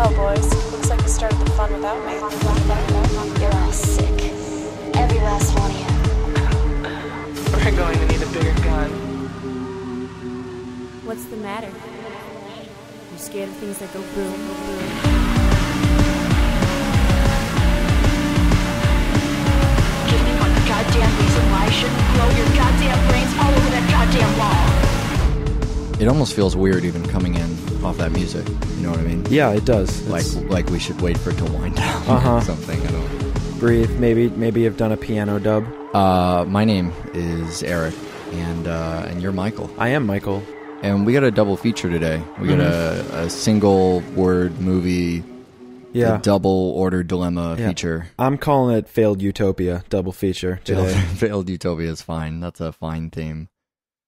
Well, boys, looks like you started the fun without me. You're all sick. Every last one of you. We're going to need a bigger gun. What's the matter? You scared of things that go boom, boom? Give me one goddamn reason why I shouldn't blow your goddamn brains all over that goddamn wall. It almost feels weird even coming in off that music. You know what I mean? Yeah, it does. Like It's- like we should wait for it to wind down Uh-huh. or something. I don't. breathe. Maybe maybe you've done a piano dub. Uh, my name is Eric, and uh, and you're Michael, I am Michael. and we got a double feature today. We got Mm-hmm. a, a single word movie, Yeah. double order dilemma Yeah. feature. I'm calling it failed utopia double feature today. Failed Utopia is fine. That's a fine theme.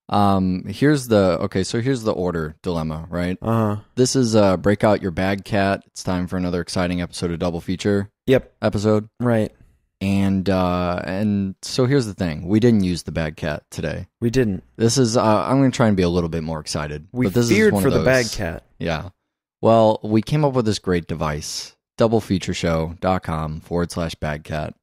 Um, here's the okay. So here's the order dilemma, right? Uh huh. This is uh, break out your bag, cat. It's time for another exciting episode of double feature Yep. episode. Right. And uh, and so here's the thing: we didn't use the bag cat today. We didn't. This is uh, I'm going to try and be a little bit more excited. We but this feared is one for of the bag cat. Yeah. Well, we came up with this great device, doublefeatureshow.com forward slash bag cat.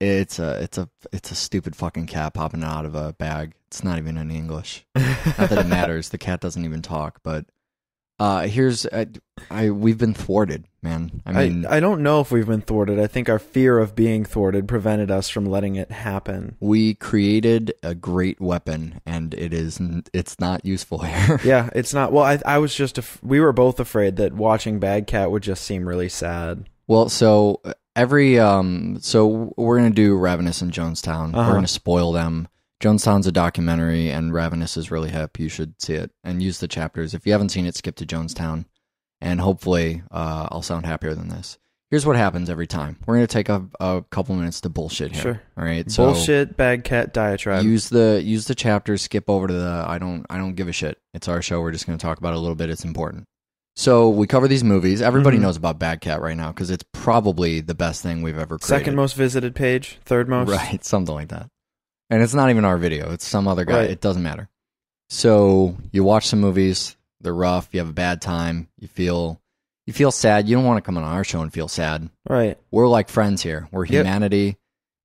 It's a it's a it's a stupid fucking cat popping out of a bag. It's not even in English. Not that it matters. The cat doesn't even talk. But uh, here's I, I we've been thwarted, man. I I, mean, I don't know if we've been thwarted. I think our fear of being thwarted prevented us from letting it happen. we created a great weapon, and it is n- it's not useful here. Yeah, it's not. Well, I I was just af- we were both afraid that watching Bad Cat would just seem really sad. Well, so uh, every um, so we're gonna do Ravenous and Jonestown. Uh-huh. We're gonna spoil them. Jonestown's a documentary, and Ravenous is really hip. You should see it and use the chapters. If you haven't seen it, skip to Jonestown, and hopefully, uh, I'll sound happier than this. Here's what happens every time. We're gonna take a, a couple minutes to bullshit here. Sure. All right. So Bullshit bag Cat diatribe. use the use the chapters. Skip over to the I don't I don't give a shit. It's our show. We're just gonna talk about it a little bit. It's important. So we cover these movies. Everybody Mhm. knows about Bad Cat right now because it's probably the best thing we've ever created. Second most visited page, third most. Right, something like that. And it's not even our video, it's some other guy. Right. It doesn't matter. So you watch some movies, they're rough, you have a bad time, you feel you feel sad. You don't want to come on our show and feel sad. Right. We're like friends here. We're Yep. humanity.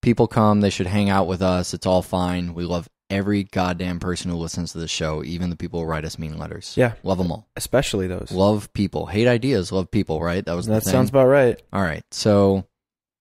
People come, they should hang out with us. It's all fine. We love every goddamn person who listens to the show, even the people who write us mean letters. Yeah. Love them all. Especially those. Love people. Hate ideas, love people, right? That was the that sounds about right. All right. So,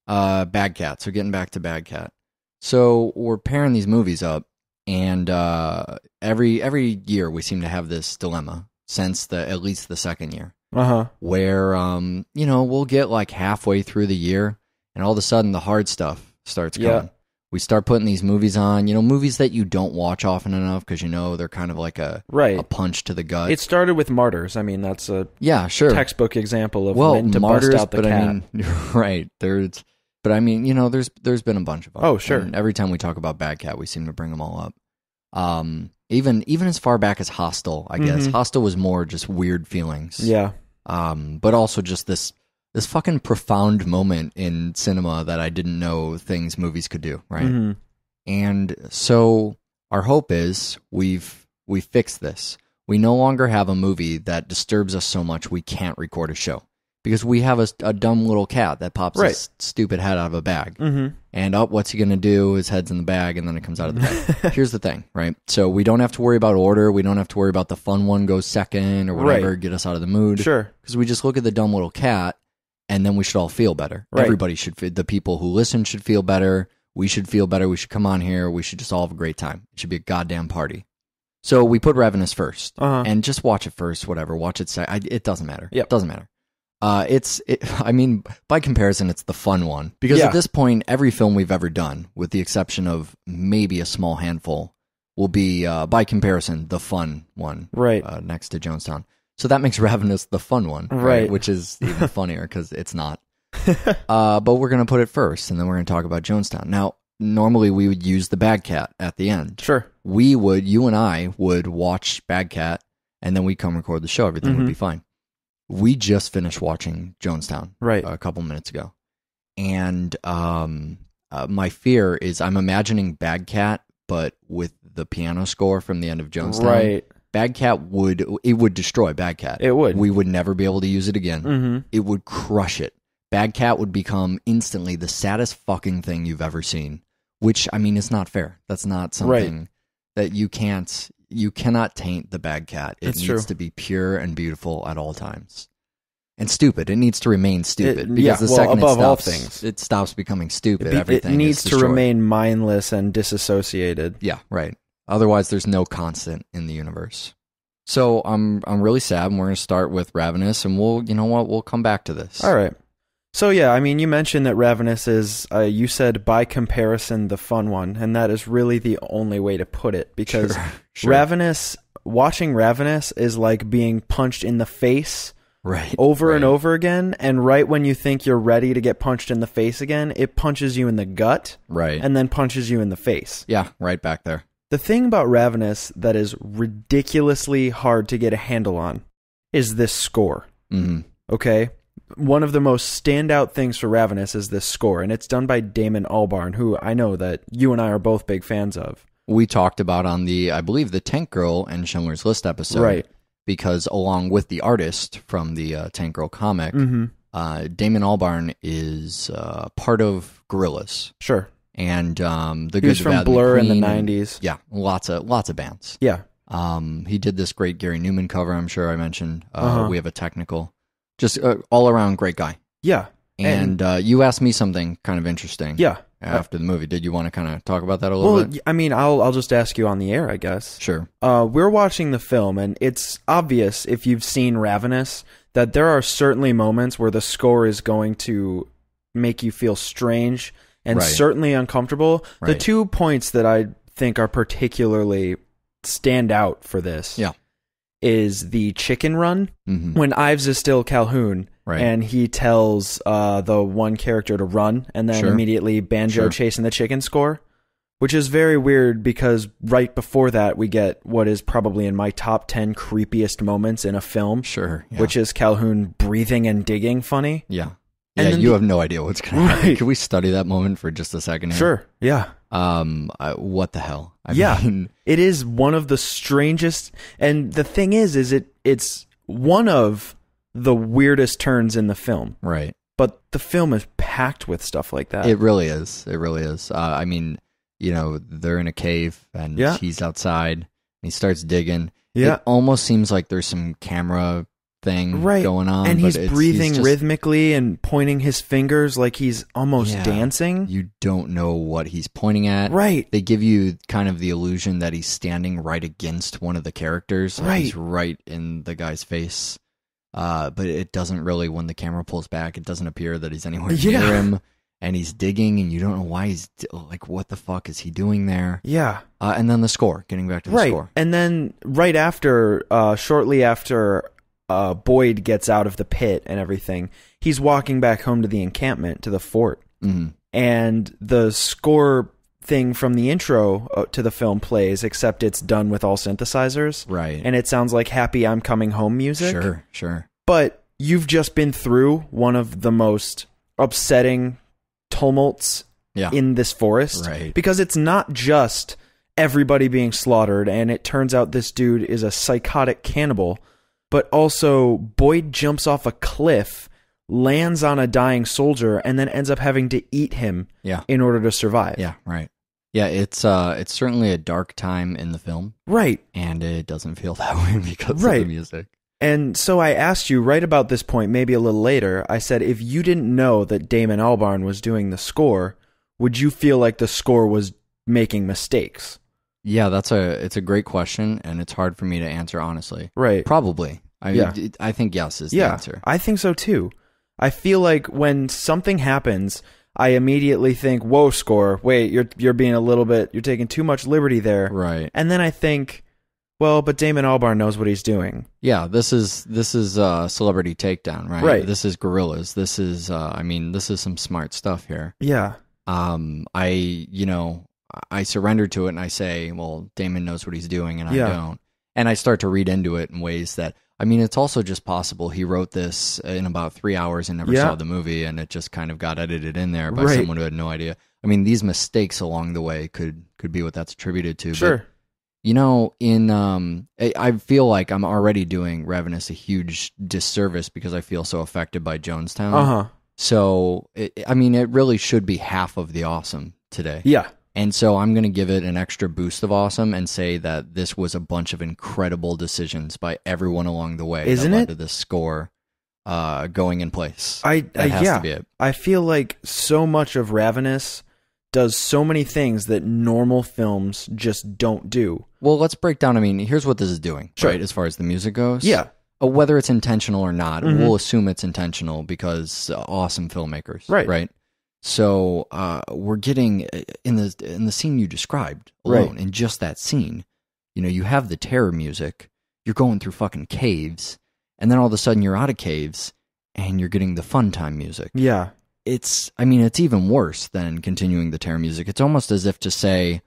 uh, Bad Cat. So, getting back to Bad Cat. So, we're pairing these movies up, and uh, every every year we seem to have this dilemma since the at least the second year, Uh huh. where um, you know, we'll get like halfway through the year, and all of a sudden the hard stuff starts Yeah. We start putting these movies on, you know, movies that you don't watch often enough because you know they're kind of like a Right. a punch to the gut. It started with Martyrs. I mean, that's a yeah, sure. textbook example of well, when to martyrs, bust out the but cat. I mean, right there's, but I mean, you know, there's there's been a bunch of them. Oh, sure. And every time we talk about Bad Cat, we seem to bring them all up. Um, even even as far back as Hostel, I guess Mhm. Hostel was more just weird feelings. yeah. Um, but also just this this fucking profound moment in cinema that I didn't know things movies could do. Right. Mhm. And so our hope is we've we fixed this. We no longer have a movie that disturbs us so much we can't record a show because we have a, a dumb little cat that pops Right. his stupid head out of a bag. Mhm. And up, what's he gonna do? His head's in the bag, and then it comes out of the bag. Here's the thing, right? So we don't have to worry about order. We don't have to worry about the fun one goes second or whatever, Right. get us out of the mood Sure. because we just look at the dumb little cat and then we should all feel better Right. everybody should fe- the people who listen should feel better we should feel better we should come on here we should just all have a great time it should be a goddamn party so we put ravenous 1st Uh-huh. and just watch it first whatever watch it I, it doesn't matter Yep. it doesn't matter uh, it's it, i mean by comparison it's the fun one because Yeah. at this point every film we've ever done with the exception of maybe a small handful will be uh, by comparison the fun one Right. uh, next to Jonestown. So that makes Ravenous the fun one, right? Right. Which is even funnier because it's not. uh, but we're gonna put it first, and then we're gonna talk about Jonestown. Now, normally we would use the Bad Cat at the end. Sure. We would, you and I would watch Bad Cat, and then we'd come record the show. Everything would Mhm. be fine. We just finished watching Jonestown Right. a couple minutes ago, and um, uh, my fear is I'm imagining Bad Cat, but with the piano score from the end of Jonestown Right. Bad Cat would it would destroy Bad Cat. It would. We would never be able to use it again. Mm-hmm. It would crush it. Bad Cat would become instantly the saddest fucking thing you've ever seen. Which I mean, it's not fair. That's not something that you can't. You cannot taint the Bad Cat. It That's needs true. to be pure and beautiful at all times. And stupid. It needs to remain stupid It- because yeah, the well, second above it all stops, things. it stops becoming stupid. It, be- it Everything needs is to remain mindless and disassociated. Yeah, right. Otherwise, there's no constant in the universe. So I'm I'm really sad, and we're gonna start with Ravenous, and we'll you know what we'll come back to this. All right. So yeah, I mean, you mentioned that Ravenous is, uh, you said by comparison, the fun one, and that is really the only way to put it because Sure, sure. Ravenous, watching Ravenous is like being punched in the face right over and over again, and right when you think you're ready to get punched in the face again, it punches you in the gut right and then punches you in the face. yeah right back there. The thing about Ravenous that is ridiculously hard to get a handle on is this score. hmm Okay. One of the most standout things for Ravenous is this score, and it's done by Damon Albarn, who I know that you and I are both big fans of. We talked about on the I believe the Tank Girl and Schindler's List episode, Right. Because along with the artist from the uh, Tank Girl comic, Mm-hmm. uh, Damon Albarn is uh, part of Gorillaz, Sure. And um, the He good, was from and Blur in the Queen, and- 90s. Yeah, lots of lots of bands. Yeah. Um, he did this great Gary Numan cover. I'm sure I mentioned. Uh, Uh-huh. We have a technical, just uh, all around great guy. Yeah. And, uh, you asked me something kind of interesting. Yeah. After the movie, did you want to kind of talk about that a little Well, bit? I mean, I'll I'll just ask you on the air, I guess. Sure. Uh, we're watching the film, and it's obvious if you've seen Ravenous that there are certainly moments where the score is going to make you feel strange and Right. certainly uncomfortable. The two points that I think are particularly stand out for this Yeah. is the chicken run hmm when Ives is still Calhoun Right. and he tells uh, the one character to run and then Sure. immediately Banjo Sure. chasing the chicken score. Which is very weird because right before that we get what is probably in my top 10 creepiest moments in a film, Sure. Yeah. which is Calhoun breathing and digging funny. yeah. And yeah, you the- have no idea what's going to happen. Right. Can we study that moment for just a second? Here? Sure. Yeah. Um, I, what the hell? I Yeah. mean, It is one of the strangest and the thing is is it it's one of the weirdest turns in the film. right. But the film is packed with stuff like that. It really is. It really is. Uh, I mean, you know, they're in a cave and Yeah. he's outside and he starts digging. yeah. It almost seems like there's some camera thing Right. going on. and but he's breathing just- rhythmically and pointing his fingers like he's almost Yeah. dancing. You don't know what he's pointing at. Right. They give you kind of the illusion that he's standing right against one of the characters. like He's right in the guy's face. Uh, but it doesn't really, when the camera pulls back, it doesn't appear that he's anywhere Yeah. near him. And he's digging, and you don't know why he's like, what the fuck is he doing there? Yeah. Uh, and then the score, getting back to the right. score. And then right after, uh, shortly after uh, Boyd gets out of the pit and everything, he's walking back home to the encampment, to the fort. hmm And the score thing from the intro uh, to the film plays, except it's done with all synthesizers. Right. And it sounds like Happy I'm Coming Home music. sure, sure. But you've just been through one of the most upsetting tumults Yeah. in this forest. Right. Because it's not just everybody being slaughtered, and it turns out this dude is a psychotic cannibal, but also Boyd jumps off a cliff, lands on a dying soldier, and then ends up having to eat him yeah. in order to survive. Yeah, right. Yeah, it's uh it's certainly a dark time in the film Right. and it doesn't feel that way because Right. of the music. And so I asked you right about this point, maybe a little later. I said, if you didn't know that Damon Albarn was doing the score, would you feel like the score was making mistakes? Yeah, that's a it's a great question and it's hard for me to answer honestly. Right. Probably. I Yeah. I think yes is the yeah, answer. I think so too. I feel like when something happens, I immediately think, "Whoa, score! Wait, you're you're being a little bit, you're taking too much liberty there." Right. And then I think, well, but Damon Albarn knows what he's doing. Yeah, this is this is uh celebrity takedown, right? Right. This is Gorillaz. This is uh I mean, this is some smart stuff here. Yeah, Um I you know, I surrender to it and I say, well, Damon knows what he's doing and I Yeah. don't. And I start to read into it in ways that I mean, it's also just possible he wrote this in about three hours and never Yeah. saw the movie, and it just kind of got edited in there by Right. someone who had no idea. I mean, these mistakes along the way could could be what that's attributed to. but sure. You know, in um, I, I feel like I'm already doing Ravenous a huge disservice because I feel so affected by Jonestown. Uh huh. So, it, I mean, it really should be half of the awesome today. Yeah. And so I'm going to give it an extra boost of awesome and say that this was a bunch of incredible decisions by everyone along the way Isn't that led it? to this score uh, going in place. I, I yeah. to be it. I feel like so much of Ravenous does so many things that normal films just don't do. Well, let's break down. I mean, here's what this is doing, Sure. right? As far as the music goes. Yeah. Uh, whether it's intentional or not, Mhm. we'll assume it's intentional because uh, awesome filmmakers, Right. Right. So uh, we're getting uh, in the in the scene you described Right. alone in just that scene. You know, you have the terror music. You're going through fucking caves, and then all of a sudden you're out of caves, and you're getting the fun time music. Yeah. It's, I mean, it's even worse than continuing the terror music. It's almost as if to say,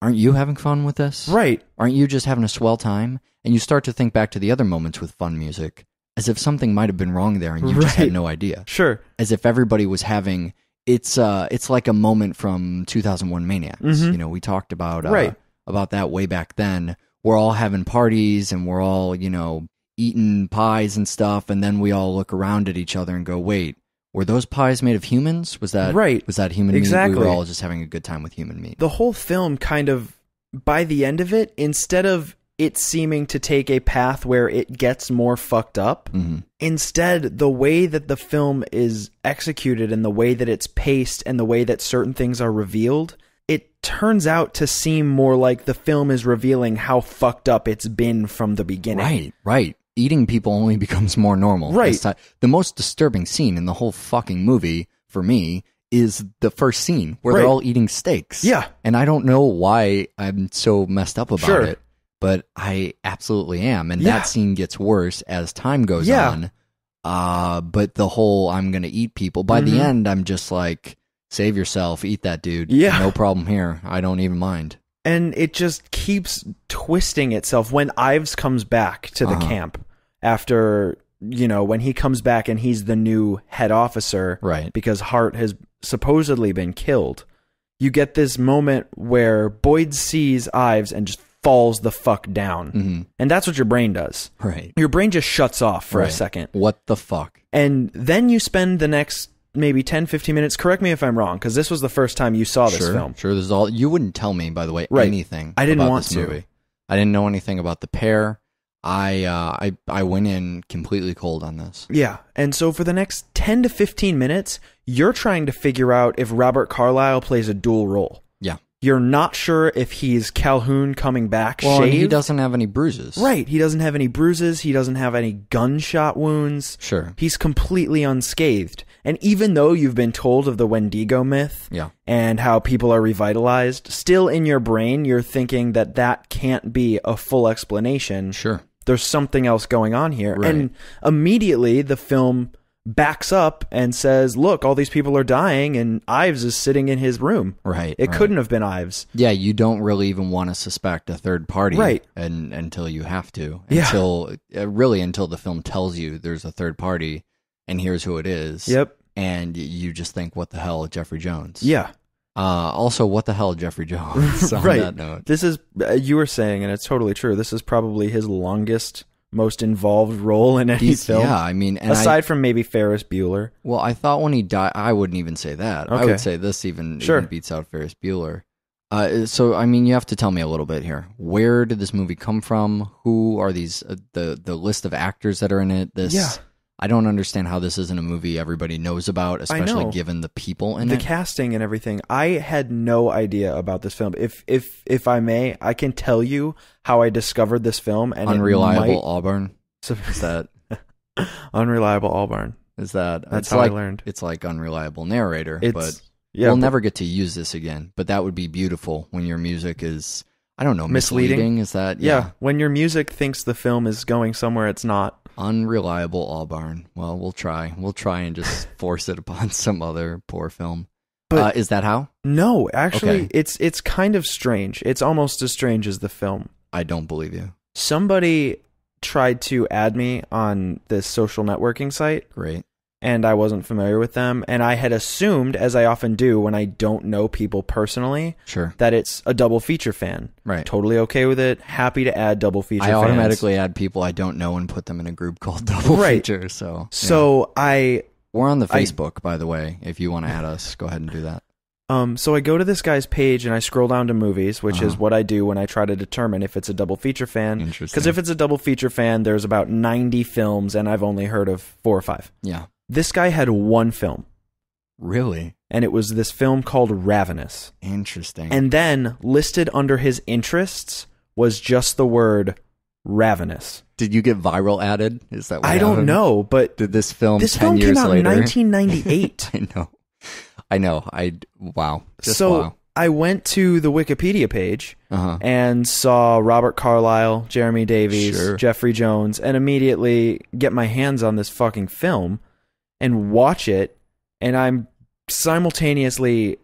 "Aren't you having fun with this?" Right. Aren't you just having a swell time? And you start to think back to the other moments with fun music, as if something might have been wrong there and you just had no idea. Sure. As if everybody was having it's uh it's like a moment from 2001 Maniacs. Mhm. You know, we talked about uh, Right. about that way back then. We're all having parties and we're all, you know, eating pies and stuff and then we all look around at each other and go, "Wait, were those pies made of humans? Was that Right. Was that human meat? Exactly. We were all just having a good time with human meat." The whole film kind of, by the end of it, instead of it seeming to take a path where it gets more fucked up, Mhm. instead, the way that the film is executed and the way that it's paced and the way that certain things are revealed, it turns out to seem more like the film is revealing how fucked up it's been from the beginning. Right, right. Eating people only becomes more normal. Right. the most disturbing scene in the whole fucking movie for me is the first scene where Right. they're all eating steaks. Yeah. And I don't know why I'm so messed up about Sure. it, but I absolutely am. And Yeah. that scene gets worse as time goes Yeah. on. Uh, but the whole I'm going to eat people, by Mhm. the end, I'm just like, save yourself, eat that dude. Yeah. No problem here. I don't even mind. and it just keeps twisting itself when Ives comes back to the Uh-huh. camp after you know when he comes back and he's the new head officer Right. because Hart has supposedly been killed. You get this moment where Boyd sees Ives and just falls the fuck down. Mhm. And that's what your brain does. Right. Your brain just shuts off for a second. What the fuck? And then you spend the next maybe 10 15 minutes correct me if I'm wrong cuz this was the first time you saw this sure, film. Sure, this is all. You wouldn't tell me, by the way, Right. anything. I didn't want to. Movie. I didn't know anything about the pair. I uh, I I went in completely cold on this. Yeah. And so for the next 10 to 15 minutes, you're trying to figure out if Robert Carlyle plays a dual role. Yeah. You're not sure if he's Calhoun coming back Well, shaved. he doesn't have any bruises. Right. He doesn't have any bruises. He doesn't have any gunshot wounds. Sure. He's completely unscathed. And even though you've been told of the Wendigo myth Yeah. and how people are revitalized, still in your brain, you're thinking that that can't be a full explanation. Sure. There's something else going on here. Right. And immediately the film backs up and says, look, all these people are dying and Ives is sitting in his room. Right. It right. couldn't have been Ives. Yeah, you don't really even want to suspect a third party, Right. And until you have to, Yeah. until uh, really until the film tells you there's a third party, and here's who it is. Yep. And you just think, what the hell, Jeffrey Jones? Yeah. Uh, also, what the hell, Jeffrey Jones? on Right. that note. This is, uh, you were saying, and it's totally true, this is probably his longest, most involved role in any He's- film. Yeah, I mean, and I, aside from maybe Ferris Bueller. well, I thought when he died, I wouldn't even say that. I Okay. would say this even, Sure. even beats out Ferris Bueller. Uh, so, I mean, you have to tell me a little bit here. Where did this movie come from? Who are these? Uh, the the list of actors that are in it. This, Yeah. I don't understand how this isn't a movie everybody knows about, especially know. given the people in the it. casting and everything. I had no idea about this film. If if if I may, I can tell you how I discovered this film and Unreliable Albarn. Is that? unreliable Albarn. Is that? That's how like, I learned. It's like unreliable narrator, It's but yeah, we'll but- never get to use this again. But that would be beautiful when your music is, I don't know, Misleading? misleading. Is that yeah. When your music thinks the film is going somewhere it's not. Unreliable Albarn? Well, we'll try. We'll try and just force it upon some other poor film. But- uh, is that how? No, actually, Okay. it's it's kind of strange. It's almost as strange as the film. I don't believe you. Somebody tried to add me on this social networking site Great. And I wasn't familiar with them. And I had assumed, as I often do when I don't know people personally, Sure. that it's a double feature fan. Right. Totally okay with it. Happy to add double feature I fans. automatically add people I don't know and put them in a group called Double Right. Feature. So, yeah. So I we're on the I- Facebook, by the way. If you want to add us, go ahead and do that. Um, so I go to this guy's page and I scroll down to movies, which is Uh-huh. what I do when I try to determine if it's a double feature fan. Interesting. Because if it's a double feature fan, there's about 90 films and I've only heard of four or five. Yeah. This guy had one film, Really and it was this film called Ravenous. interesting. And then listed under his interests was just the word ravenous. did you get viral added? Is that what I don't know, but Did this film this 10 film years came out later? in 1998. I know. I know. I wow. Just so wow. I went to the Wikipedia page Uh-huh. and saw Robert Carlyle, Jeremy Davies, Sure. Jeffrey Jones, and immediately get my hands on this fucking film and watch it. And I'm simultaneously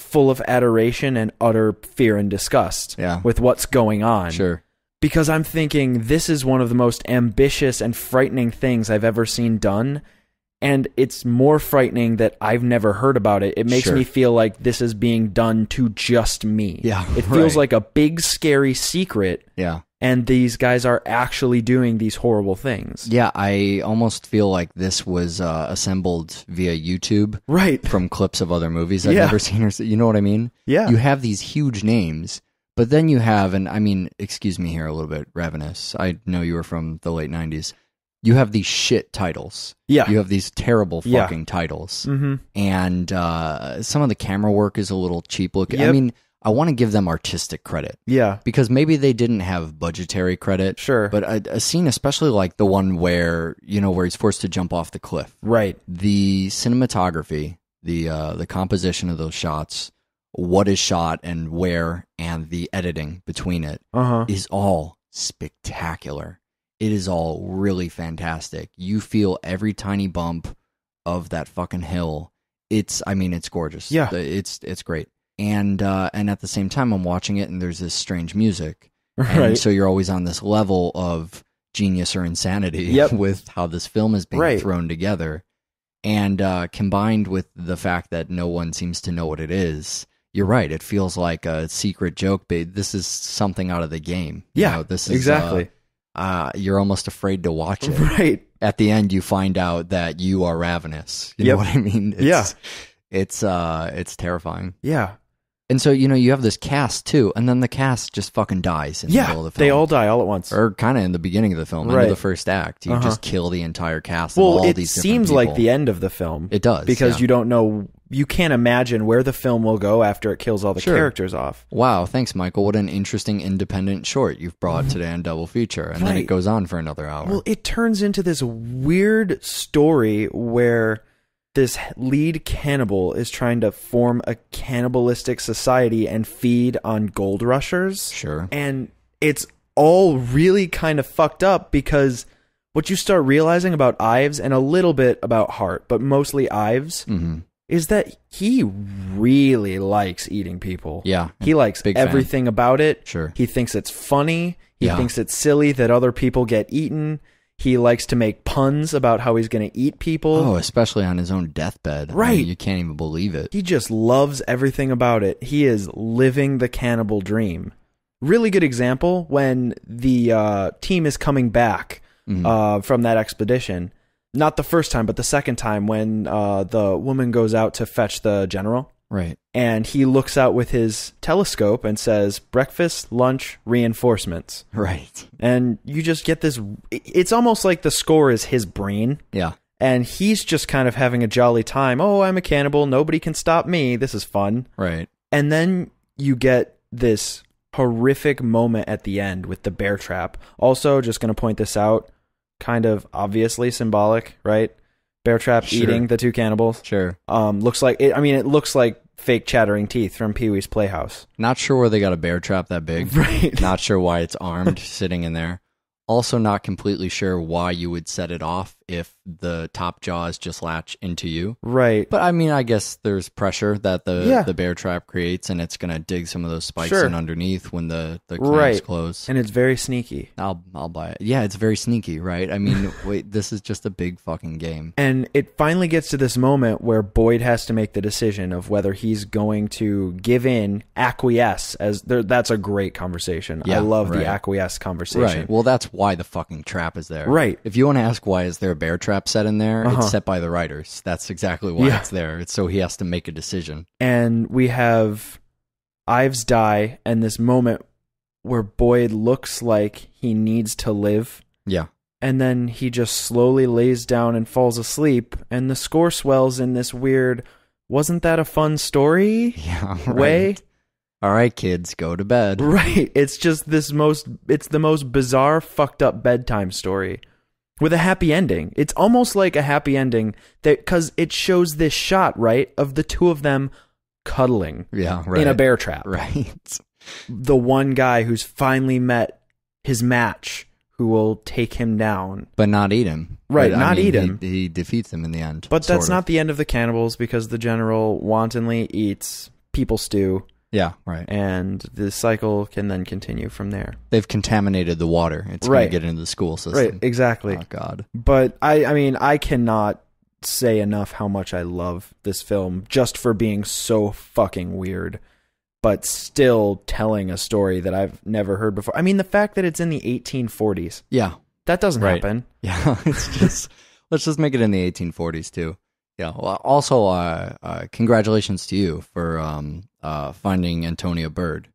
full of adoration and utter fear and disgust Yeah. with what's going on. Sure. Because I'm thinking this is one of the most ambitious and frightening things I've ever seen done. And it's more frightening that I've never heard about it. It makes Sure. me feel like this is being done to just me. Yeah, It feels right. like a big, scary secret, Yeah. And these guys are actually doing these horrible things. Yeah, I almost feel like this was uh, assembled via YouTube Right. from clips of other movies I've Yeah. never seen. Or, you know what I mean? Yeah. You have these huge names, but then you have, and I mean, excuse me here a little bit, Ravenous. I know you were from the late '90s. You have these shit titles. Yeah. You have these terrible Yeah. fucking titles, mm-hmm. and uh, some of the camera work is a little cheap looking. I mean, I want to give them artistic credit Yeah. because maybe they didn't have budgetary credit. Sure. But a, a scene, especially like the one where you know where he's forced to jump off the cliff, right. the cinematography, the uh, the composition of those shots, what is shot and where, and the editing between it Uh huh. is all spectacular. It is all really fantastic. You feel every tiny bump of that fucking hill. It's, I mean, it's gorgeous. Yeah. it's it's great. And uh, and at the same time, I'm watching it, and there's this strange music. And Right. so you're always on this level of genius or insanity Yep. with how this film is being Right. thrown together. And uh, combined with the fact that no one seems to know what it is, you're right. It feels like a secret joke, but this is something out of the game. You Yeah, know, this is exactly. Uh, uh, you're almost afraid to watch it. Right. At the end, you find out that you are ravenous. You Yep. know what I mean? It's, Yeah. It's uh, it's terrifying. Yeah. And so you know you have this cast too, and then the cast just fucking dies in the Yeah. middle of the film. They all die all at once. or kind of in the beginning of the film, Right. into the first act. You Uh-huh. just kill the entire cast. of well, all it these different seems like people. the end of the film. It does because yeah. you don't know you can't imagine where the film will go after it kills all the Sure. characters off. Wow, thanks, Michael. What an interesting independent short you've brought today on Double Feature, and then it. Right. goes on for another hour. Well, it turns into this weird story where this lead cannibal is trying to form a cannibalistic society and feed on gold rushers. sure. And it's all really kind of fucked up because what you start realizing about Ives and a little bit about Hart, but mostly Ives, hmm is that he really likes eating people. Yeah. He likes Big fan. everything about it. Sure. He thinks it's funny. He Yeah. thinks it's silly that other people get eaten. He likes to make puns about how he's going to eat people. Oh, especially on his own deathbed. I mean, Right. you can't even believe it. He just loves everything about it. He is living the cannibal dream. Really good example when the uh, team is coming back Mhm. uh, from that expedition. Not the first time, but the second time when uh, the woman goes out to fetch the general. Right. and he looks out with his telescope and says breakfast lunch reinforcements Right. and you just get this it's almost like the score is his brain Yeah. and he's just kind of having a jolly time oh i'm a cannibal nobody can stop me this is fun Right. and then you get this horrific moment at the end with the bear trap also just going to point this out kind of obviously symbolic right bear trap Sure. eating the two cannibals Sure. um, looks like it, I mean, it looks like fake chattering teeth from Pee Wee's Playhouse. Not sure where they got a bear trap that big. Right. Not sure why it's armed sitting in there. Also, not completely sure why you would set it off if the top jaws just latch into you. Right. But I mean, I guess there's pressure that the Yeah. the bear trap creates, and it's gonna dig some of those spikes Sure. in underneath when the the clamps Right. close. and it's very sneaky. I'll I'll buy it. Yeah, it's very sneaky, right? I mean, wait, this is just a big fucking game. And it finally gets to this moment where Boyd has to make the decision of whether he's going to give in, acquiesce. As there, that's a great conversation. Yeah, I love right. the acquiesce conversation. Right. Well, that's why the fucking trap is there. Right. If you want to ask why is there a bear trap set in there, Uh-huh. it's set by the writers. That's exactly why Yeah. it's there. It's so he has to make a decision. and we have Ives die, and this moment where Boyd looks like he needs to live, Yeah. and then he just slowly lays down and falls asleep, and the score swells in this weird. Wasn't that a fun story? Yeah. Way. All right, kids, go to bed. Right. It's just this most it's the most bizarre fucked up bedtime story with a happy ending. It's almost like a happy ending that cuz it shows this shot, right, of the two of them cuddling Yeah. Right. in a bear trap. Right. The one guy who's finally met his match who will take him down. But not eat him. Right, But, not mean, eat him. He, defeats him in the end. But that's of. not the end of the cannibals because the general wantonly eats people stew Yeah. Right. and the cycle can then continue from there. They've contaminated the water. It's Right. going to get into the school system. Right, exactly. Oh God. But I, I mean, I cannot say enough how much I love this film just for being so fucking weird, but still telling a story that I've never heard before. I mean, the fact that it's in the 1840s, Yeah. that doesn't Right. happen. Yeah, it's just let's just make it in the 1840s too. Yeah. Well, also, uh, uh, congratulations to you for um, uh, finding Antonia Bird,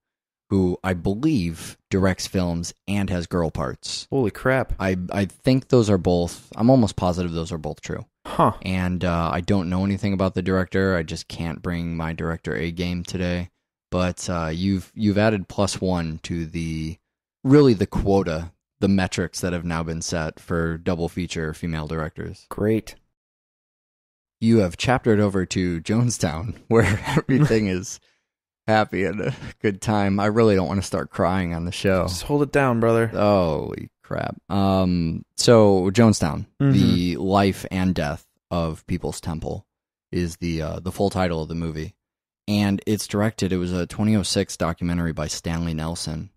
who I believe directs films and has girl parts. Holy crap. I I think those are both. I'm almost positive those are both true. Huh. And uh, I don't know anything about the director. I just can't bring my director A game today. But uh, you've you've added plus one to the really the quota, the metrics that have now been set for double feature female directors. Great. You have chaptered over to Jonestown, where everything is happy and a good time. I really don't want to start crying on the show. Just hold it down, brother. Holy crap. Um so Jonestown, Mhm. the life and death of People's Temple is the uh, the full title of the movie. And it's directed it was a 2006 documentary by Stanley Nelson.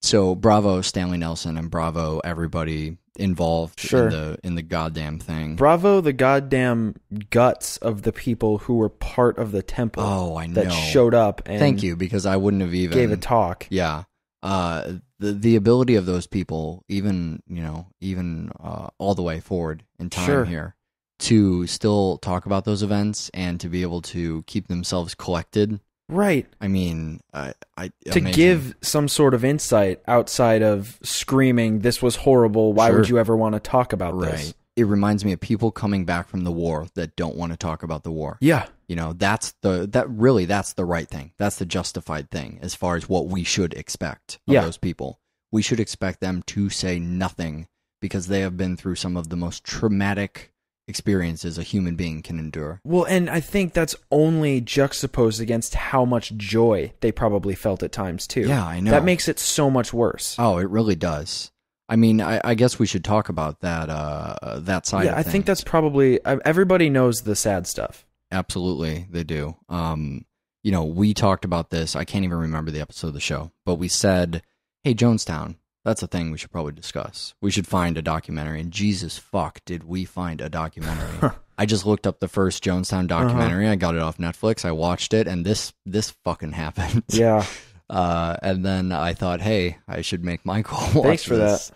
So bravo Stanley Nelson and bravo everybody involved Sure. in the in the goddamn thing. Bravo the goddamn guts of the people who were part of the temple oh, I know. that showed up and Thank you because I wouldn't have even gave a talk. Yeah. Uh, the the ability of those people, even you know, even uh, all the way forward in time Sure. here, to still talk about those events and to be able to keep themselves collected. Right. I mean, I, I to amazing. give some sort of insight outside of screaming this was horrible why would you ever want to talk about right. this It reminds me of people coming back from the war that don't want to talk about the war. yeah You know, that's the that really that's the right thing. That's the justified thing as far as what we should expect of Yeah. those people. We should expect them to say nothing because they have been through some of the most traumatic experiences a human being can endure. well and i think that's only juxtaposed against how much joy they probably felt at times too Yeah, I know. that makes it so much worse Oh, it really does. I mean, I, I guess we should talk about that uh that side yeah i think that's probably uh, everybody knows the sad stuff Absolutely, they do. Um, you know, we talked about this. I can't even remember the episode of the show, but we said, "Hey, Jonestown, that's a thing we should probably discuss. We should find a documentary." And Jesus fuck, did we find a documentary? I just looked up the first Jonestown documentary. I got it off Netflix. I watched it, and this this fucking happened. yeah Uh, and then I thought, hey, I should make Michael watch Thanks for this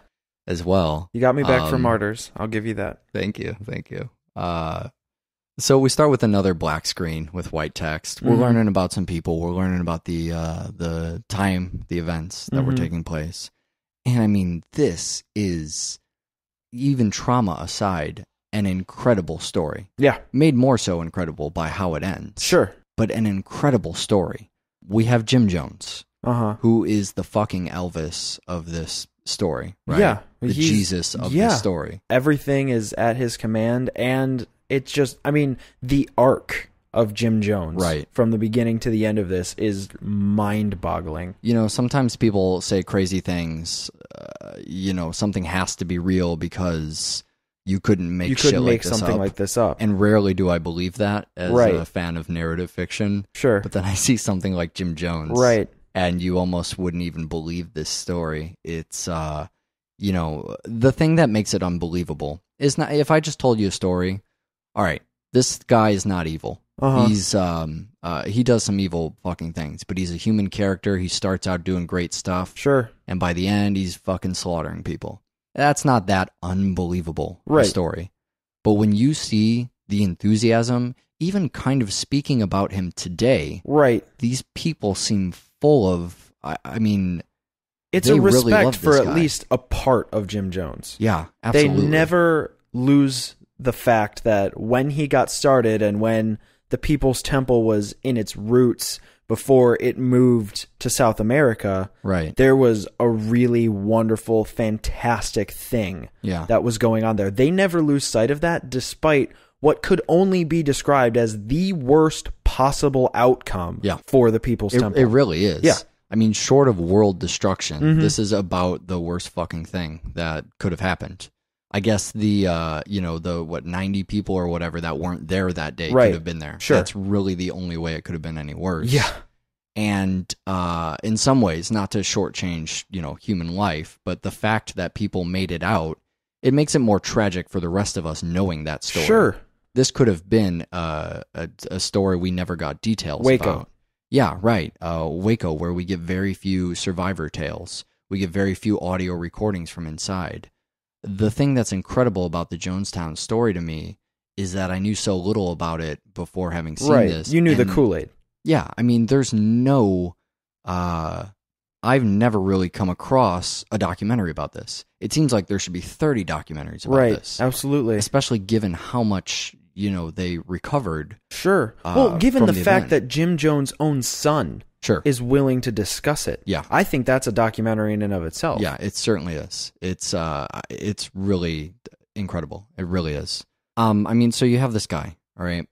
as well. you got me back for Um, martyrs i'll give you that Thank you, thank you. Uh, so we start with another black screen with white text. We're Mhm. learning about some people. We're learning about the uh, the time, the events that were Mhm. taking place. And I mean, this is even trauma aside, an incredible story. yeah Made more so incredible by how it ends. sure but an incredible story. We have Jim Jones, uh-huh who is the fucking Elvis of this story, right? yeah the Jesus of yeah. this story. everything is at his command and it's just i mean the arc of jim jones Right. from the beginning to the end of this is mind-boggling you know, sometimes people say crazy things. Uh, you know, something has to be real because you couldn't make you shit couldn't like make this something up. like this up. and rarely do I believe that as Right. a fan of narrative fiction. sure. But then I see something like Jim Jones, Right. and you almost wouldn't even believe this story. It's uh you know, the thing that makes it unbelievable is not if I just told you a story, all right, this guy is not evil. Uh-huh. He's um uh he does some evil fucking things, but he's a human character. He starts out doing great stuff Sure. and by the end he's fucking slaughtering people. That's not that unbelievable a Right. story. But when you see the enthusiasm, even kind of speaking about him today, Right. these people seem full of I, I mean, It's a really respect love for at guy. least a part of Jim Jones. yeah, absolutely. They never lose the fact that when he got started and when the People's Temple was in its roots before it moved to South America, Right. there was a really wonderful, fantastic thing Yeah. that was going on there. They never lose sight of that, despite what could only be described as the worst possible outcome Yeah. for the People's It, Temple. it really is. Yeah. I mean, short of world destruction, Mhm. this is about the worst fucking thing that could have happened. I guess the uh, you know, the what ninety people or whatever that weren't there that day Right. could have been there. Sure. That's really the only way it could have been any worse. yeah. And uh, in some ways, not to shortchange, you know, human life, but the fact that people made it out, it makes it more tragic for the rest of us knowing that story. Sure. This could have been uh, a, a story we never got details Waco. about. Yeah, right. Uh, Waco, where we get very few survivor tales. We get very few audio recordings from inside. The thing that's incredible about the Jonestown story to me is that I knew so little about it before having seen right. this. You knew the Kool Aid. yeah, I mean, there's no. Uh, I've never really come across a documentary about this. It seems like there should be 30 documentaries about Right. this, Absolutely. especially given how much you know they recovered. Sure. uh, well, given the, the fact that Jim Jones' own son Sure. is willing to discuss it, Yeah. I think that's a documentary in and of itself. Yeah, it certainly is. It's uh, it's really incredible. It really is. Um, I mean, so you have this guy, all right.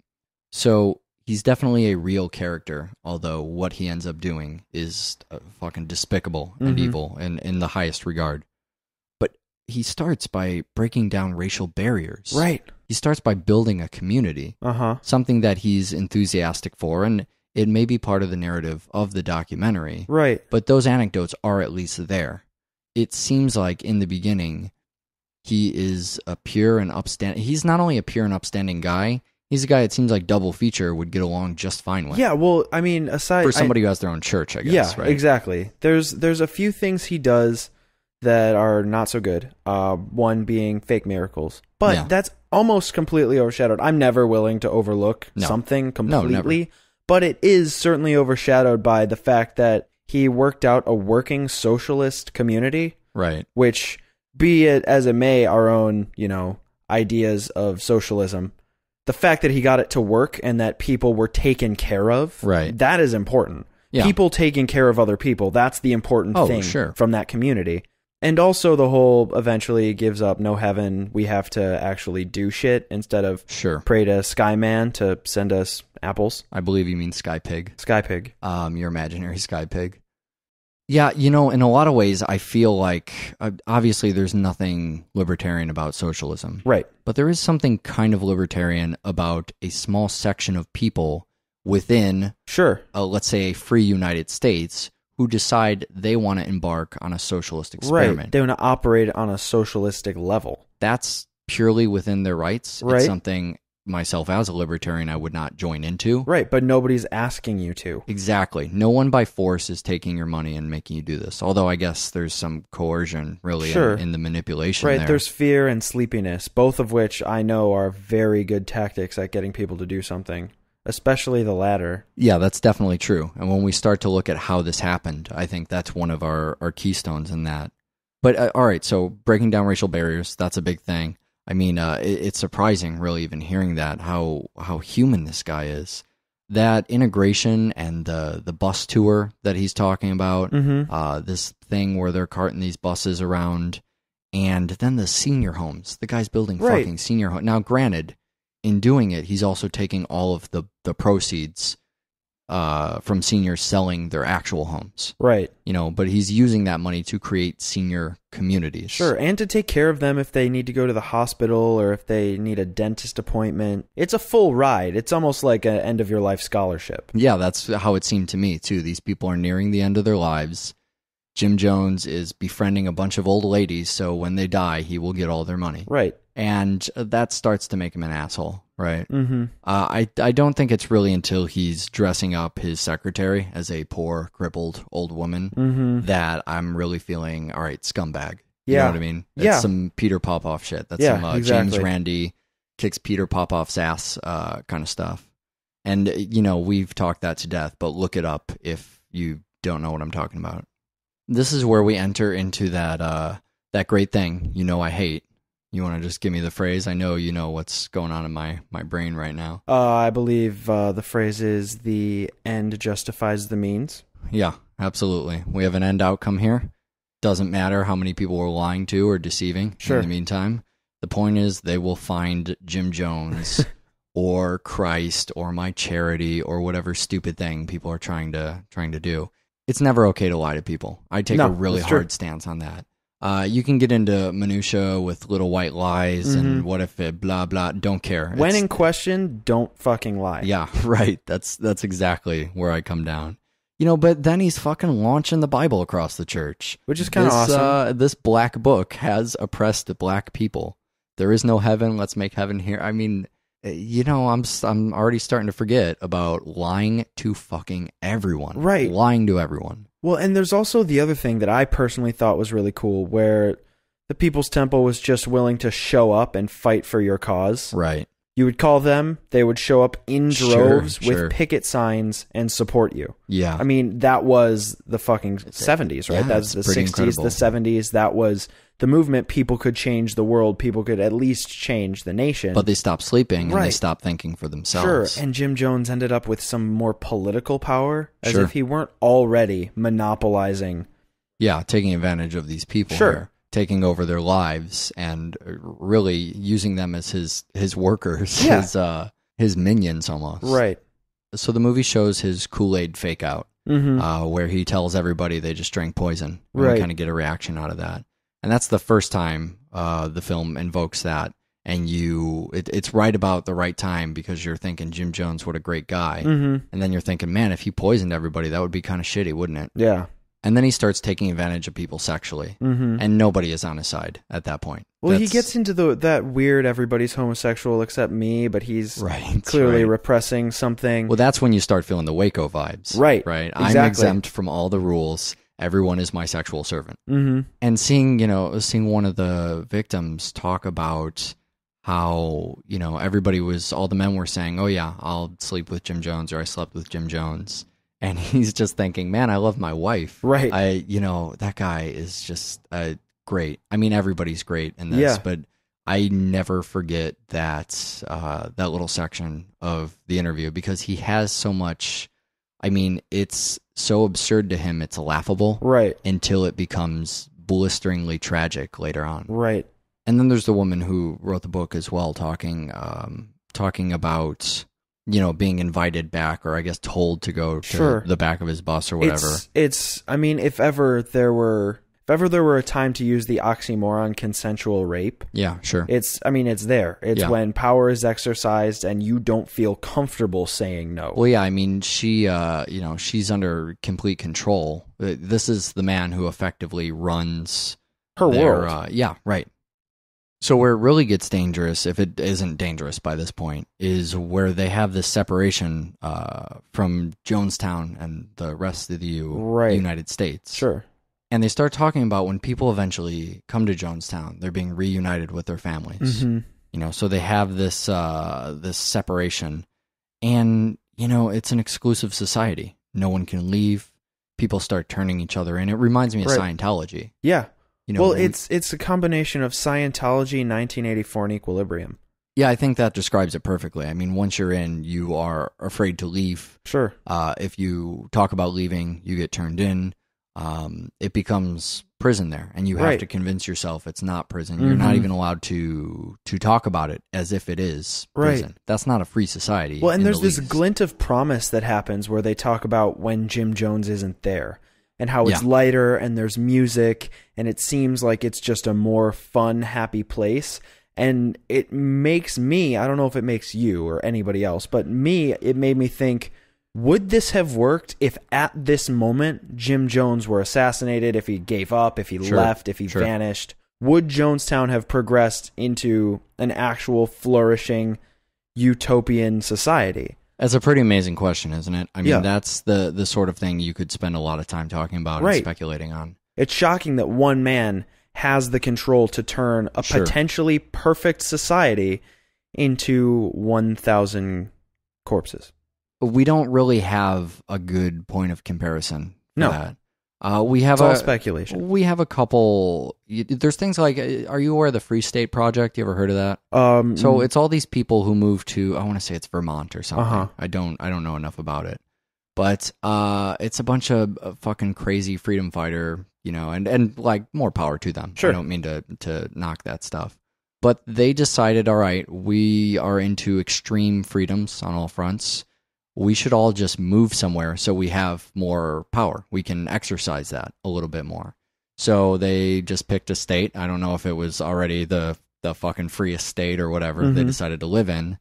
So he's definitely a real character, although what he ends up doing is uh, fucking despicable and Mhm. evil, and in the highest regard. But he starts by breaking down racial barriers. Right. He starts by building a community, Uh huh. something that he's enthusiastic for, and it may be part of the narrative of the documentary Right. but those anecdotes are at least there. It seems like in the beginning, he is a pure and upstanding. He's not only a pure and upstanding guy. He's a guy it seems like double feature would get along just fine with. Yeah. Well, I mean, aside for I- somebody who has their own church, I guess. yeah, right? exactly. There's there's a few things he does that are not so good. Uh, one being fake miracles, but Yeah. that's almost completely overshadowed. I'm never willing to overlook No. something No, never. completely, but it is certainly overshadowed by the fact that he worked out a working socialist community, Right. which, be it as it may, our own you know ideas of socialism. The fact that he got it to work and that people were taken care of, Right. that is important Yeah. people taking care of other people that's the important Oh, thing sure. from that community and also the whole eventually gives up no heaven we have to actually do shit instead of Sure. pray to skyman to send us apples I believe you mean Sky Pig. skypig um, your imaginary sky pig. Yeah, you know, in a lot of ways, I feel like uh, obviously there's nothing libertarian about socialism, right but there is something kind of libertarian about a small section of people within, sure uh, let's say, a free United States who decide they want to embark on a socialist right experiment. they want to operate on a socialistic level That's purely within their rights. Right. It's something myself as a libertarian I would not join into. right but nobody's asking you to Exactly. No one by force is taking your money and making you do this. Although I guess there's some coercion really Sure. in, in the manipulation right there. there's fear and sleepiness both of which i know are very good tactics at getting people to do something especially the latter yeah, that's definitely true. And when we start to look at how this happened, I think that's one of our, our keystones in that. But uh, all right, so breaking down racial barriers, that's a big thing. I mean, uh, it, it's surprising, really, even hearing that how how human this guy is. That integration and the the bus tour that he's talking about, mm-hmm uh, this thing where they're carting these buses around, and then the senior homes. The guy's building Right. fucking senior homes. Now, granted, in doing it, he's also taking all of the the proceeds uh, from seniors selling their actual homes. Right. You know, but he's using that money to create senior communities. Sure, and to take care of them if they need to go to the hospital or if they need a dentist appointment. It's a full ride. It's almost like an end of your life scholarship. Yeah, that's how it seemed to me too. These people are nearing the end of their lives. Jim Jones is befriending a bunch of old ladies, so when they die, he will get all their money. Right. And that starts to make him an asshole, right? Mm-hmm. Uh, I I don't think it's really until he's dressing up his secretary as a poor, crippled old woman Mm-hmm. that I'm really feeling all right, scumbag. You Yeah. know what I mean? That's Yeah. some Peter Popoff shit. That's Yeah, some uh, exactly. James Randi kicks Peter Popoff's ass uh, kind of stuff. And uh, you know we've talked that to death, but look it up if you don't know what I'm talking about. This is where we enter into that uh, that great thing you know I hate. You want to just give me the phrase? I know you know what's going on in my my brain right now. Uh, I believe uh, the phrase is the end justifies the means. Yeah, absolutely. We have an end outcome here. Doesn't matter how many people we're lying to or deceiving. Sure. In the meantime, the point is they will find Jim Jones or Christ or my charity or whatever stupid thing people are trying to trying to do. It's never okay to lie to people. I take No, a really hard stance on that. Uh, you can get into minutia with little white lies and what if it blah blah. Don't care. Mm-hmm. When It's- in question, don't fucking lie. yeah, right. That's that's exactly where I come down. You know, but then he's fucking launching the Bible across the church, Which is kinda This, awesome. Uh, this black book has oppressed black people. There is no heaven. Let's make heaven here. I mean, eh, you know, I'm I'm already starting to forget about lying to fucking everyone. Right. lying to everyone. Well, and there's also the other thing that I personally thought was really cool where the People's Temple was just willing to show up and fight for your cause. Right. You would call them, they would show up in droves sure. with picket signs and support you. Yeah. I mean, that was the fucking 70s, right? Yeah, That's the 60s, incredible. the 70s. That was the movement. People could change the world. People could at least change the nation. but they stopped sleeping and they stopped thinking for themselves. Sure, and Jim Jones ended up with some more political power, as Sure. if he weren't already monopolizing. yeah, taking advantage of these people Sure. here, taking over their lives and really using them as his his workers, Yeah. his uh his minions almost. Right. So the movie shows his Kool-Aid fake out Mm-hmm. uh where he tells everybody they just drank poison. And Right. kind of get a reaction out of that. And that's the first time uh the film invokes that and you it, it's right about the right time because you're thinking Jim Jones what a great guy. mm-hmm. And then you're thinking, man, if he poisoned everybody, that would be kind of shitty, wouldn't it? Yeah. And then he starts taking advantage of people sexually Mm-hmm. and nobody is on his side at that point. Well, he gets into the that weird everybody's homosexual except me, but he's right clearly right. repressing something. well, that's when you start feeling the Waco vibes, Right, Right. I'm exempt from all the rules. Everyone is my sexual servant. mm-hmm. And seeing, you know, seeing one of the victims talk about how you know everybody was all the men were saying, "Oh yeah, I'll sleep with Jim Jones," or "I slept with Jim Jones," and he's just thinking, "Man, I love my wife." Right. I, you know, that guy is just uh, great. I mean, everybody's great in this, Yeah. but I never forget that uh, that little section of the interview because he has so much. I mean, it's so absurd to him; it's laughable Right. until it becomes blisteringly tragic later on. Right. And then there's the woman who wrote the book as well, talking um, talking about you know being invited back, or I guess told to go to Sure. the back of his bus or whatever. It's, it's. I mean, if ever there were, if ever there were a time to use the oxymoron consensual rape, yeah, sure. it's. I mean, it's there. It's Yeah. when power is exercised and you don't feel comfortable saying no. Well, yeah, I mean, she, uh, you know, she's under complete control. Uh, This is the man who effectively runs Her their, world. Uh, yeah, right. So where it really gets dangerous, if it isn't dangerous by this point, is where they have this separation uh, from Jonestown and the rest of the U- Right. United States. sure. And they start talking about when people eventually come to Jonestown, they're being reunited with their families hmm you know so they have this uh this separation and you know it's an exclusive society no one can leave people start turning each other in it reminds me of Right. scientology Yeah. You know well, we- it's it's a combination of Scientology, 1984, and Equilibrium. yeah i think that describes it perfectly i mean once you're in you are afraid to leave Sure. uh if you talk about leaving you get turned in um, it becomes prison there, and you have Right. to convince yourself it's not prison. You're not Mhm. even allowed to to talk about it as if it is Right. prison. That's not a free society. Well, and there's the this least. glint of promise that happens where they talk about when Jim Jones isn't there and how it's Yeah. lighter and there's music and it seems like it's just a more fun, happy place. And it makes me, I don't know if it makes you or anybody else, but me, it made me think would this have worked if at this moment Jim Jones were assassinated, if he gave up, if he Sure. left, if he Sure. vanished? Would Jonestown have progressed into an actual flourishing utopian society? That's a pretty amazing question, isn't it? I mean, Yeah. that's the the sort of thing you could spend a lot of time talking about Right. and speculating on. It's shocking that one man has the control to turn a Sure. potentially perfect society into 1,000 corpses. we don't really have a good point of comparison for No. that. Uh, we have It's all a speculation. we have a couple. y- There's things like, uh, are you aware of the Free State Project? You ever heard of that? Um, So it's all these people who move to. I want to say it's Vermont or something. Uh-huh. I don't. I don't know enough about it. But uh, it's a bunch of uh, fucking crazy freedom fighter, you know, and and like more power to them. Sure. I don't mean to to knock that stuff. But they decided, all right, we are into extreme freedoms on all fronts. We should all just move somewhere so we have more power. We can exercise that a little bit more. So they just picked a state. I don't know if it was already the the fucking freest state or whatever they Mhm. decided to live in,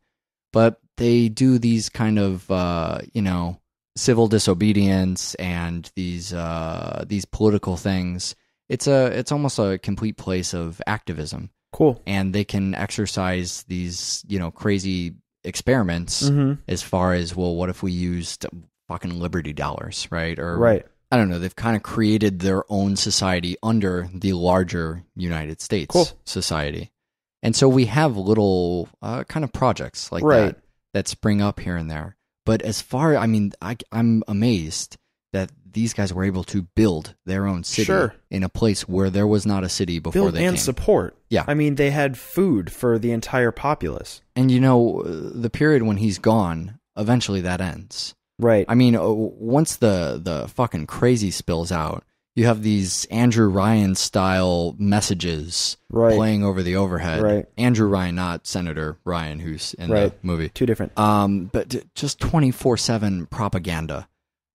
but they do these kind of uh, you know civil disobedience and these uh, these political things. It's a it's almost a complete place of activism, cool. and they can exercise these you know crazy experiments hmm as far as well, what if we used fucking Liberty dollars, right? Or Right. I don't know. They've kind of created their own society under the larger United States Cool. society, and so we have little uh, kind of projects like Right. that that spring up here and there. But as far, I mean, I, I'm amazed these guys were able to build their own city Sure. in a place where there was not a city before Build they and came. support. Yeah. I mean, they had food for the entire populace. and you know, the period when he's gone, eventually that ends. Right. I mean, uh, once the the fucking crazy spills out, you have these Andrew Ryan style messages Right. playing over the overhead. Right. Andrew Ryan, not Senator Ryan, who's in Right. the movie. Two different. Um, but just twenty four seven propaganda.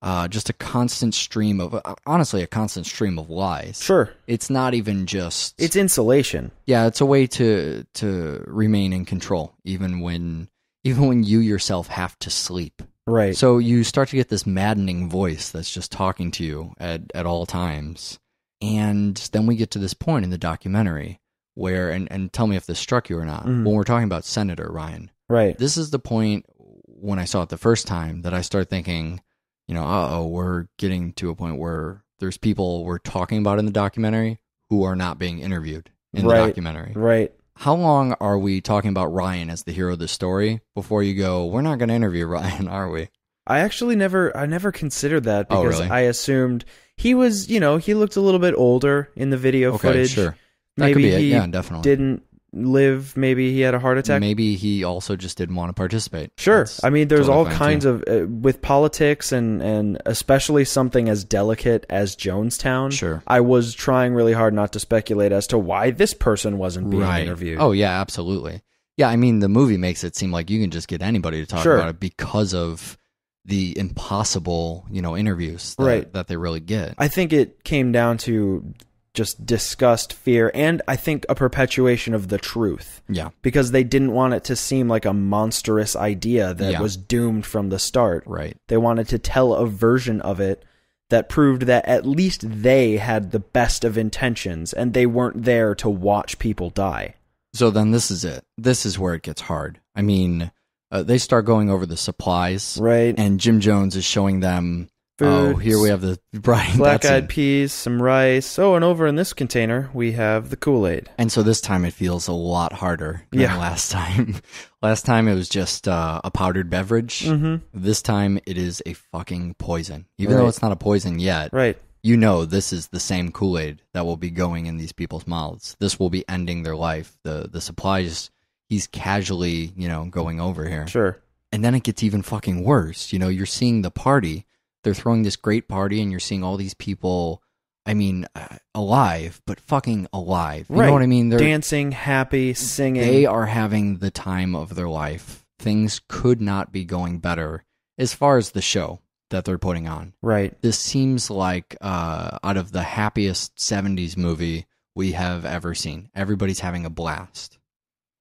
Uh, just a constant stream of, uh, honestly, a constant stream of lies. Sure. It's not even just. It's insulation. yeah, it's a way to to remain in control, even when even when you yourself have to sleep. Right. So you start to get this maddening voice that's just talking to you at, at all times. And then we get to this point in the documentary where, and, and tell me if this struck you or not, Mhm. when we're talking about Senator Ryan, right. this is the point when I saw it the first time that I start thinking, you know, uh oh, we're getting to a point where there's people we're talking about in the documentary who are not being interviewed in Right. the documentary. Right. How long are we talking about Ryan as the hero of the story before you go, we're not going to interview Ryan, are we? I actually never I never considered that Oh, because really? I assumed he was, you know, he looked a little bit older in the video Okay, footage. sure. That Maybe could be it. Yeah, definitely. didn't live, maybe he had a heart attack. Maybe he also just didn't want to participate. Sure. That's I mean, there's totally all kinds too. of uh, with politics and and especially something as delicate as Jonestown. Sure. I was trying really hard not to speculate as to why this person wasn't being right. interviewed. Oh yeah, absolutely. Yeah, I mean the movie makes it seem like you can just get anybody to talk Sure. about it because of the impossible, you know, interviews that, Right. that they really get. I think it came down to just disgust, fear, and I think a perpetuation of the truth. yeah. because they didn't want it to seem like a monstrous idea that Yeah. was doomed from the start. Right. They wanted to tell a version of it that proved that at least they had the best of intentions and they weren't there to watch people die. So then this is it. This is where it gets hard. I mean, uh, they start going over the supplies, Right? and Jim Jones is showing them. Oh, here we have the Brian. black eyed peas, some rice. Oh, and over in this container, we have the Kool Aid. And so this time it feels a lot harder than Yeah. last time. last time it was just uh, a powdered beverage. Mm-hmm. This time it is a fucking poison. Even Right. though it's not a poison yet, Right. you know this is the same Kool-Aid that will be going in these people's mouths. This will be ending their life. The the supplies he's casually, you know, going over here. Sure. And then it gets even fucking worse. You know, you're seeing the party. They're throwing this great party and you're seeing all these people I mean, uh, alive, but fucking alive. You right. know what I mean? They're dancing, happy, singing. they are having the time of their life. Things could not be going better as far as the show that they're putting on. right. This seems like uh, out of the happiest 70s movie we have ever seen. Everybody's having a blast.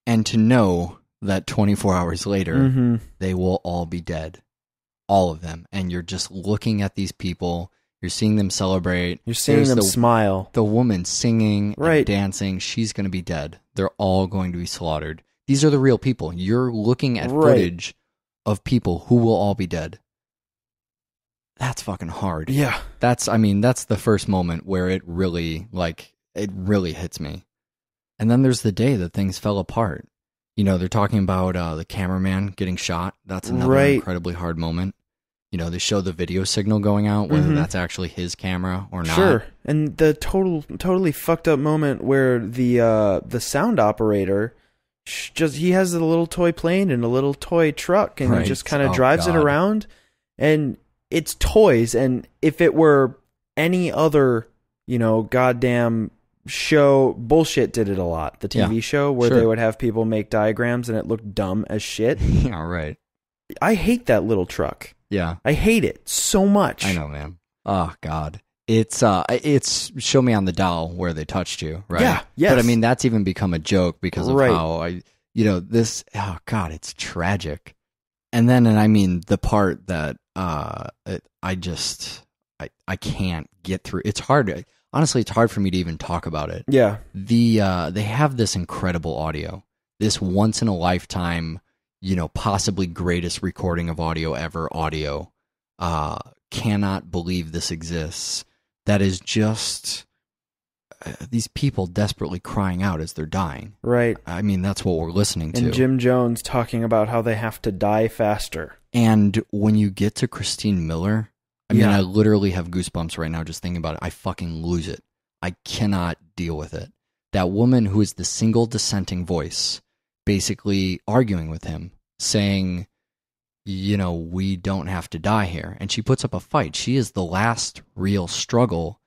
And to know that 24 hours later, hmm they will all be dead. All of them. And you're just looking at these people. You're seeing them celebrate. You're seeing There's them the, smile. the woman singing Right. and dancing. She's going to be dead. They're all going to be slaughtered. These are the real people. You're looking at Right. footage of people who will all be dead. That's fucking hard. Yeah. That's I mean, that's the first moment where it really like it really hits me. And then there's the day that things fell apart. You know, they're talking about uh, the cameraman getting shot. That's another Right. incredibly hard moment. You know, they show the video signal going out, whether Mhm. that's actually his camera or not. Sure. And the total totally fucked up moment where the uh the sound operator just he has a little toy plane and a little toy truck and Right. he just kind of Oh, drives it around and it's toys and if it were any other, you know, goddamn show bullshit did it a lot. The TV Yeah. show where Sure. they would have people make diagrams and it looked dumb as shit. yeah, right. I hate that little truck. Yeah, I hate it so much. I know, man. Oh God, it's uh, it's show me on the doll where they touched you, right? Yeah, yes. But I mean, that's even become a joke because of Right. how I, you know, this. Oh God, it's tragic. And then, and I mean, the part that uh, it, I just, I, I can't get through. It's hard. Honestly, it's hard for me to even talk about it. Yeah. the uh they have this incredible audio this once in a lifetime you know possibly greatest recording of audio ever audio uh cannot believe this exists that is just uh, these people desperately crying out as they're dying Right. i mean that's what we're listening to And Jim Jones talking about how they have to die faster. And when you get to Christine Miller, I mean, I literally have goosebumps right now just thinking about it. I fucking lose it. I cannot deal with it. That woman who is the single dissenting voice, basically arguing with him, saying, you know, we don't have to die here. And she puts up a fight. She is the last real struggle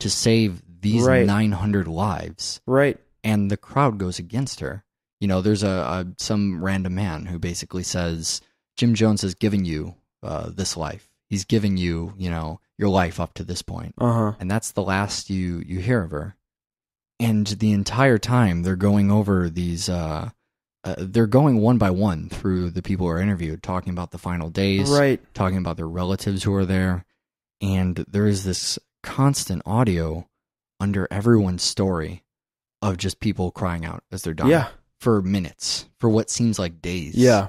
to save these Right. 900 lives Right. and the crowd goes against her. You know, there's a, a some random man who basically says Jim Jones has given you uh, this life. He's given you, you know, your life up to this point, Uh huh. and that's the last you you hear of her. And the entire time they're going over these. Uh, uh, they're going one by one through the people who are interviewed, talking about the final days, Right. talking about their relatives who are there, and there is this constant audio under everyone's story of just people crying out as they're dying Yeah. for minutes, for what seems like days. Yeah.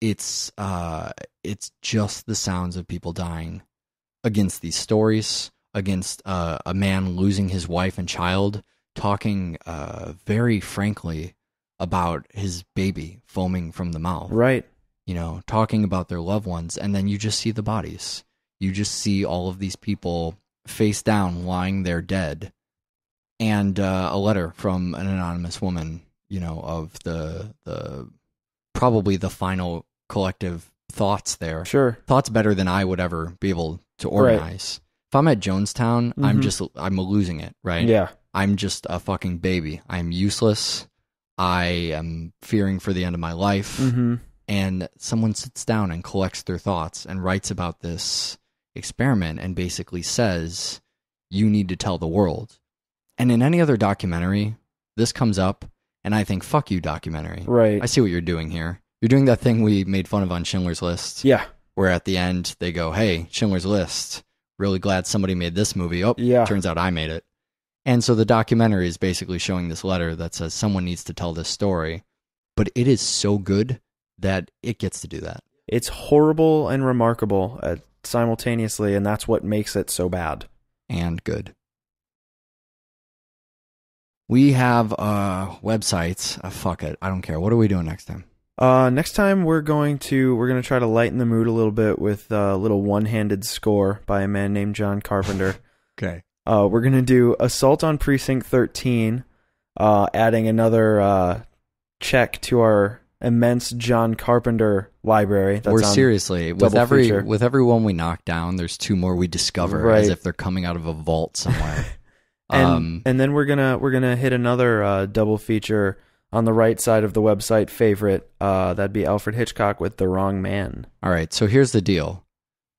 it's uh, it's just the sounds of people dying against these stories, against uh, a man losing his wife and child, talking uh, very frankly about his baby foaming from the mouth Right. you know, talking about their loved ones, and then you just see the bodies. You just see all of these people face down, lying there dead, and uh, a letter from an anonymous woman, you know, of the the probably the final collective thoughts there. Sure. Thoughts better than I would ever be able to Right. organize. If I'm at Jonestown, I'm Mhm. just I'm losing it, right? Yeah. I'm just a fucking baby. I'm useless. I am fearing for the end of my life Mm-hmm. and someone sits down and collects their thoughts and writes about this experiment and basically says you need to tell the world and in any other documentary this comes up and i think fuck you documentary Right. i see what you're doing here you're doing that thing we made fun of on schindler's list yeah. where at the end they go hey schindler's list really glad somebody made this movie oh Yeah. turns out i made it and so the documentary is basically showing this letter that says someone needs to tell this story but it is so good that it gets to do that It's horrible and remarkable uh, simultaneously, and that's what makes it so bad. and good. We have uh websites. Uh, fuck it. I don't care. What are we doing next time? Uh, next time we're going to we're going to try to lighten the mood a little bit with a little one-handed score by a man named John Carpenter. Okay. Uh, we're gonna do Assault on Precinct 13, uh, adding another uh, check to our immense John Carpenter library. That's We're seriously with every feature. with every one we knock down, there's two more we discover Right. as if they're coming out of a vault somewhere. And um, and then we're gonna we're gonna hit another uh, double feature on the right side of the website favorite. Uh, that'd be Alfred Hitchcock with The Wrong Man. all right. So here's the deal,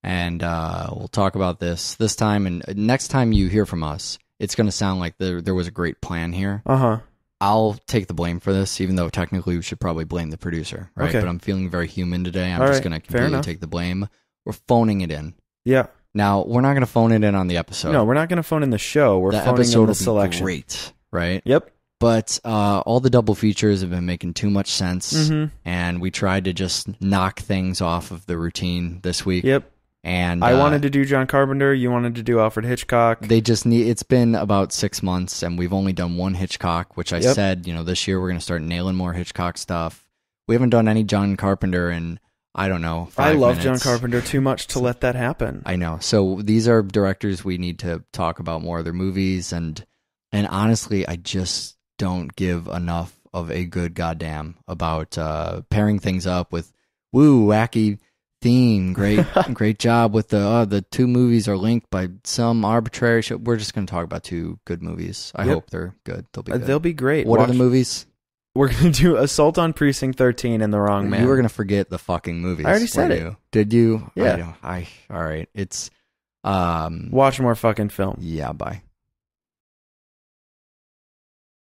and uh, we'll talk about this this time. And next time you hear from us, it's going to sound like there there was a great plan here. Uh huh. I'll take the blame for this, even though technically we should probably blame the producer, right? Okay. But I'm feeling very human today. I'm All just right, going to completely take the blame. We're phoning it in. Yeah. Now we're not going to phone it in on the episode. no, we're not gonna phone in the show. We're the phoning episode in will the be selection. great, right? Yep. But uh, all the double features have been making too much sense, Mm-hmm. and we tried to just knock things off of the routine this week. Yep. And I uh, wanted to do John Carpenter. You wanted to do Alfred Hitchcock. They just need. It's been about six months, and we've only done one Hitchcock, which I Yep. said, you know, this year we're going to start nailing more Hitchcock stuff. We haven't done any John Carpenter in I don't know. I love John. Carpenter too much to let that happen. I know. So these are directors we need to talk about more of their movies and and honestly, I just don't give enough of a good goddamn about uh pairing things up with woo wacky theme. Great great job with the uh, the two movies are linked by some arbitrary show. We're just going to talk about two good movies. I Yep. hope they're good. They'll be Uh. They'll be great. what are the movies? We're gonna do Assault on Precinct 13 and The Wrong Man. You were going to forget the fucking movies. I already said it. you? Did you? Yeah. I, I all right. It's um Watch more fucking film. yeah, bye.